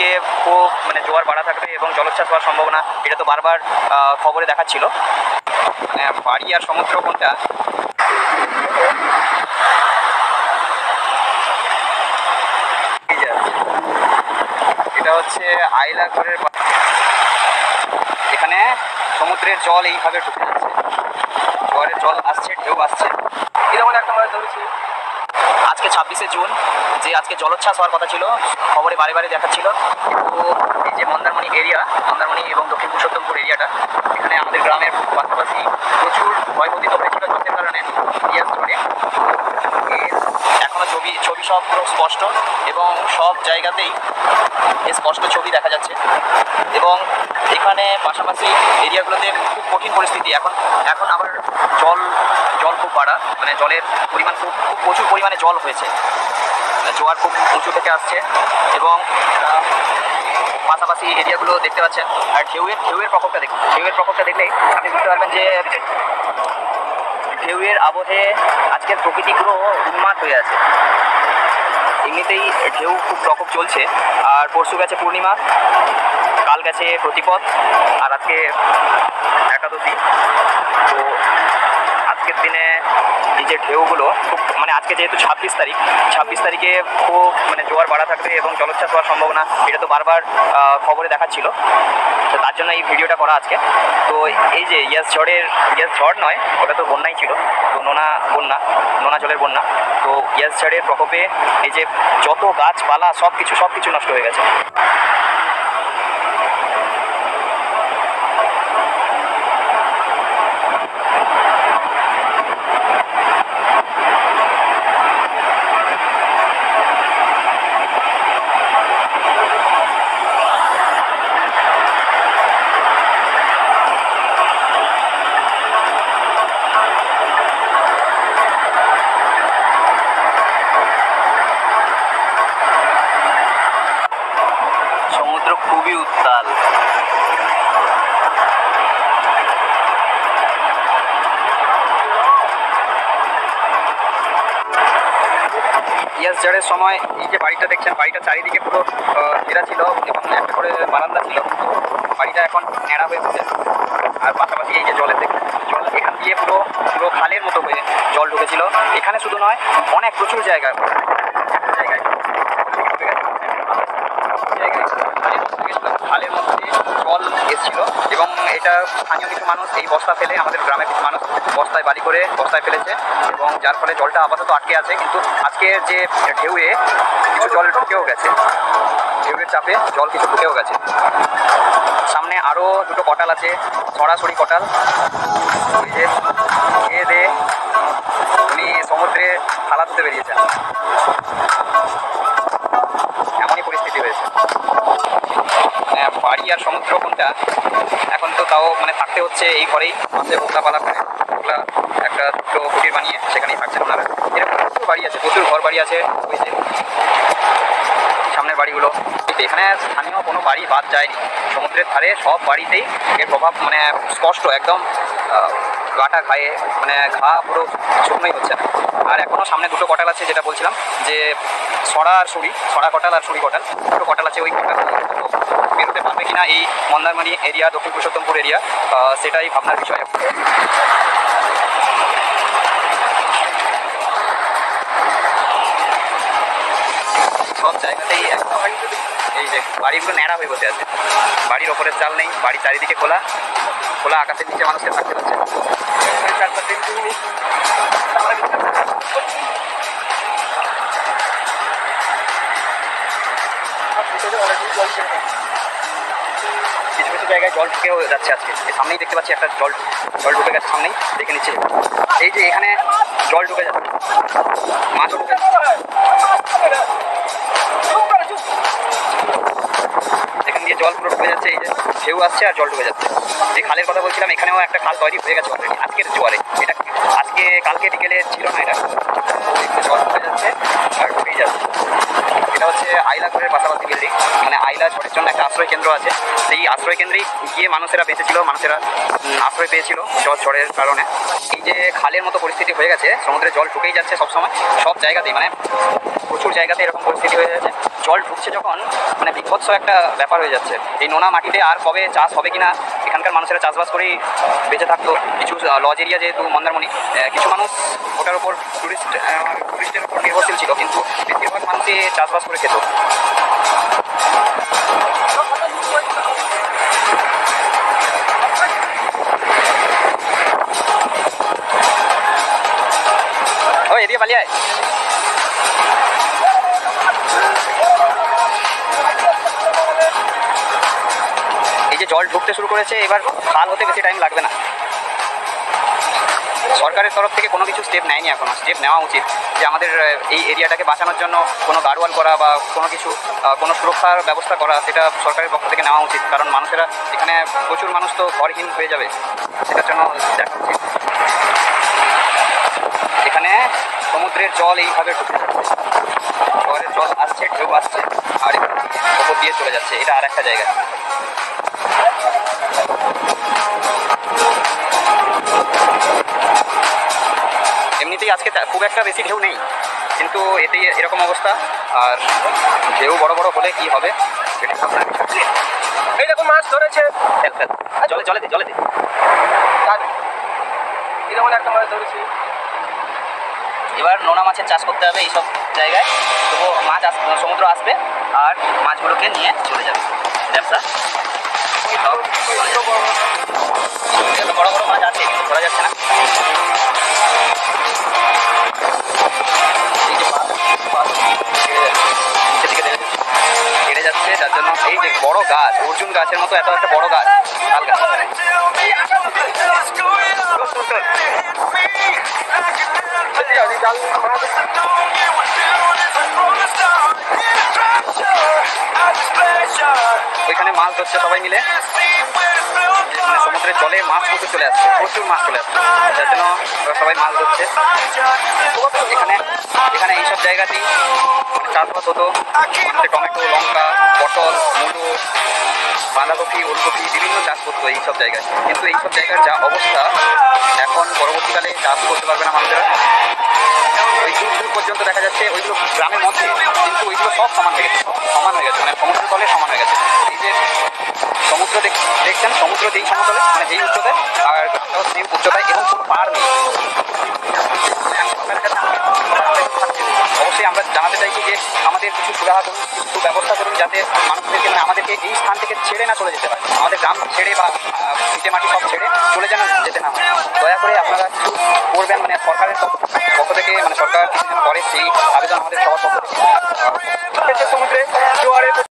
দিকে খুব মানে জোয়ার বাড়া থাকবে এবং জলোচ্ছ্বাস হওয়ার সম্ভাবনা, এটা তো বারবার খবরে দেখাচ্ছিল। মানে বাড়ি আর সমুদ্র কোনটা। এটা হচ্ছে আইলা ঘরের এখানে সমুদ্রের জল এইভাবে ঢুকে যাচ্ছে। জোয়ারের জল আসছে, ঢেউ আসছে। এরকম একটা মাছ ধরেছি। ছাব্বিশে জুন, যে আজকে জলোচ্ছ্বাস হওয়ার কথা ছিল, খবরে বারে বারে দেখাচ্ছিল। কিন্তু এই যে মন্দারমণি এরিয়া মন্দারমণি এবং দক্ষিণ পুরুষোত্তমপুর এরিয়াটা এখানে আমাদের গ্রামের পাশাপাশি প্রচুর ক্ষয়ক্ষতি তো হয়েছিল জলের কারণে ইয়াস এখনও ছবি ছবি সব পুরো স্পষ্ট এবং সব জায়গাতেই স্পষ্ট ছবি দেখা যাচ্ছে। এবং এখানে পাশাপাশি এরিয়াগুলোতে খুব কঠিন পরিস্থিতি। এখন এখন আবার জল জল খুব বাড়া মানে জলের পরিমাণ খুব খুব প্রচুর পরিমাণে জল হয়েছে। মানে জোয়ার খুব উঁচু থেকে আসছে এবং পাশাপাশি এরিয়াগুলো দেখতে পাচ্ছেন। আর ঢেউয়ের ঢেউয়ের প্রকোপটা দেখুন। ঢেউয়ের প্রকোপটা দেখলেই আপনি বুঝতে পারবেন যে, ঢেউয়ের আবহে আজকের প্রকৃতি পুরো উন্মাদ হয়ে আছে। এমনিতেই ঢেউ খুব প্রকোপ চলছে। আর পরশু গেছে পূর্ণিমা, কাল গেছে প্রতিপথ, আর আজকে একাদশী। তো আজকের দিনে এই যে ঢেউগুলো খুব মানে আজকে যেহেতু ছাব্বিশ তারিখ, ছাব্বিশ তারিখে খুব মানে জোয়ার বাড়া থাকবে এবং জলোচ্ছ্বাস হওয়ার সম্ভাবনা, এটা তো বারবার খবরে দেখাচ্ছিল। তো তার জন্য এই ভিডিওটা করা আজকে। তো এই যে ইয়াস ঝড়ের, ইয়াস ঝড় নয়, ওটা তো বন্যাই ছিল। তো নোনা বন্যা, নোনা জলের বন্যা। তো ইয়াস ঝড়ের প্রকোপে এই যে যত গাছপালা সব কিছু সব কিছু নষ্ট হয়ে গেছে সমুদ্র খুবই উত্তাল। ইয়াস ঝড়ের সময় এই যে বাড়িটা দেখছেন, বাড়িটা চারিদিকে পুরো ঘেরা ছিল এবং একটা করে বারান্দা ছিল। বাড়িটা এখন ন্যাড়া হয়ে গেছে। আর পাশাপাশি এই যে জলের দেখছেন জল এখান দিয়ে পুরো পুরো খালের মতো হয়ে জল ঢুকেছিল। এখানে শুধু নয়, অনেক প্রচুর জায়গা জায়গায় ঢুকে গেছে। জায়গায় খালের মধ্যে গেছিল, খালের মধ্যে দিয়ে জল এসেছিল এবং এটা স্থানীয় কিছু মানুষ এই বস্তা ফেলে আমাদের গ্রামের কিছু মানুষ বস্তায় বালি করে বস্তায় ফেলেছে এবং যার ফলে জলটা আপাতত আটকে আছে। কিন্তু আজকে যে ঢেউয়ে কিছু জল ঢুকেও গেছে। ঢেউয়ের চাপে জল কিছু ঢুকেও গেছে। সামনে আরও দুটো কটাল আছে, সরাসরি কটাল। খেয়ে দে উনি সমুদ্রে থালা ধুতে বেরিয়েছেন। বাড়ি আর সমুদ্র কোনটা? এখন তো তাও মানে থাকতে হচ্ছে এই ঘরেই। মাসে বোকলা পালা করে বোকলা একটা দুটো কুটির বানিয়ে সেখানেই থাকছেন ওনারা। এরকম প্রচুর বাড়ি আছে, প্রচুর ঘর বাড়ি আছে ওই যে সামনের বাড়িগুলো। এখানে স্থানীয় কোনো বাড়ি বাদ যায়নি। সমুদ্রের ধারে সব বাড়িতেই এর প্রভাব মানে স্পষ্ট, একদম গাটা ঘায়ে মানে ঘা পুরো শুকনোই হচ্ছে না। আর এখনও সামনে দুটো কটাল আছে, যেটা বলছিলাম, যে সরা আর সুড়ি সরা কটাল আর সুড়ি কটাল, দুটো কটাল আছে ওই কটাল। বেরোতে পারবে কিনা এই মন্দারমণি এরিয়া, দক্ষিণ পুরুষোত্তমপুর এরিয়া সেটাই ভাবনার বিষয় সব জায়গাতেই এই যে বাড়িগুলো ন্যাড়া হয়ে বসে আছে। বাড়ির ওপরে চাল নেই বাড়ি চারিদিকে খোলা। খোলা আকাশের নিচে মানুষকে থাকতে হচ্ছে। কিছু কিছু জায়গায় জল ঢুকেও যাচ্ছে আজকে। সামনেই দেখতে পাচ্ছি একটা জল জল ঢুকে গেছে সামনেই, দেখে নিচ্ছে। এই যে এখানে জল ঢুকে যাচ্ছে। মাছও ঢুকে এখান দিয়ে জল পুরো ঢুকে যাচ্ছে, এই যে। ঢেউ আসছে আর জল ঢুকে যাচ্ছে। যে খালের কথা বলছিলাম, এখানেও একটা খাল তৈরি হয়ে গেছে অলরেডি আজকের জোয়ারে। এটা আজকে, কালকে বিকেলে ছিল না এটা? জল ঢুকে যাচ্ছে আর ঢুকেই যাচ্ছে। এটা হচ্ছে আইলা ঘরের পাশাপাশি বিল্ডিং মানে আইলা ঝড়ের জন্য একটা আশ্রয় কেন্দ্র আছে। সেই আশ্রয় কেন্দ্রেই গিয়ে মানুষেরা বেঁচেছিল, মানুষেরা আশ্রয় পেয়েছিল জল ঝড়ের কারণে। এই যে খালের মতো পরিস্থিতি হয়ে গেছে, সমুদ্রে জল ঢুকেই যাচ্ছে সবসময়। সব জায়গাতেই মানে প্রচুর জায়গাতে এরকম পরিস্থিতি হয়ে যাচ্ছে জল ঢুকছে যখন মানে বিভৎস একটা ব্যাপার হয়ে যাচ্ছে। এই নোনা মাটিতে আর কবে চাষ হবে কিনা, এখানকার মানুষেরা চাষবাস করেই বেঁচে থাকতো। কিছু লজ এরিয়া যেহেতু মন্দারমণি কিছু মানুষ ওটার উপর টুরিস্ট টুরিস্টের উপর নির্ভরশীল ছিল, কিন্তু বেশিরভাগ মানুষই চাষবাস করে খেত। জল ঢুকতে শুরু করেছে, এবার খাল হতে বেশি টাইম লাগবে না। সরকারের তরফ থেকে কোনো কিছু স্টেপ নেয়নি এখনও স্টেপ নেওয়া উচিত যে আমাদের এই এরিয়াটাকে বাঁচানোর জন্য কোনো গার্ডওয়াল করা বা কোনো কিছু কোনো সুরক্ষার ব্যবস্থা করা, সেটা সরকারের পক্ষ থেকে নেওয়া উচিত। কারণ মানুষেরা এখানে প্রচুর মানুষ তো ঘরহীন হয়ে যাবে। সেটার জন্য দেখা উচিত। এখানে সমুদ্রের জল এইভাবে ঢুকে জলের জল আসছে, ঢেউ আসছে, আর ওপর দিয়ে চলে যাচ্ছে। এটা আর একটা জায়গা। এমনিতেই আজকে খুব একটা বেশি ঢেউ নেই কিন্তু এতেই এরকম অবস্থা। আর ঢেউ বড় বড় হলে কি হবে। এই দেখো মাছ ধরেছে। জলে জলে দে জলে দে। এরকম একটা মাছ ধরেছি। এবার নোনা মাছের চাষ করতে হবে এইসব জায়গায়। তবু মাছ সমুদ্র আসবে আর মাছগুলোকে নিয়ে চলে যাবে। ব্যবসা। বড় বড় মাছ আছে কিন্তু ধরা যাচ্ছে না কেটে যাচ্ছে। যার জন্য এই যে বড় গাছ অর্জুন গাছের মতো এত একটা বড় গাছ। শাল গাছ ওইখানে মাছ ধরছে সবাই মিলে। সমুদ্রের জলে মাছ প্রচুর চলে আসছে, প্রচুর মাছ চলে আসছে। যার জন্য সবাই মাছ ধরছে। এখানে এখানে এইসব জায়গাতেই চাষবাস হতো। টমেটো, লঙ্কা, পটল মূলো বাঁধাকপি, ওলকপি, বিভিন্ন চাষ করতো এইসব জায়গায়। কিন্তু এইসব জায়গার যা অবস্থা, এখন পরবর্তীকালে চাষ করতে পারবে না মানুষেরা। ওই দূর দূর পর্যন্ত দেখা যাচ্ছে ওইগুলো গ্রামের মধ্যে, কিন্তু ওইগুলো সব সমান হয়ে গেছে। সমান হয়ে গেছে মানে সমুদ্র তলে সমান হয়ে গেছে। সমুদ্র দেখ- দেখছেন, সমুদ্র যেই সমতলে মানে যেই উচ্চতায়, আর গ্রামটাও সেম উচ্চতায় এবং কোনো পার নেই। অবশ্যই আমরা জানাতে চাইছি যে আমাদের কিছু সুরাহা করুন, কিছু ব্যবস্থা করুন যাতে মানুষদেরকে মানে আমাদেরকে এই স্থান থেকে ছেড়ে না চলে যেতে হয় আমাদের গ্রাম ছেড়ে বা ভিটে মাটি সব ছেড়ে চলে যেন যেতে না হয়। দয়া করে আপনারা কিছু করবেন মানে সরকারের পক্ষ থেকে মানে সরকার কিছু যেন করে সেই আবেদন আমাদের সবার পক্ষ থেকে।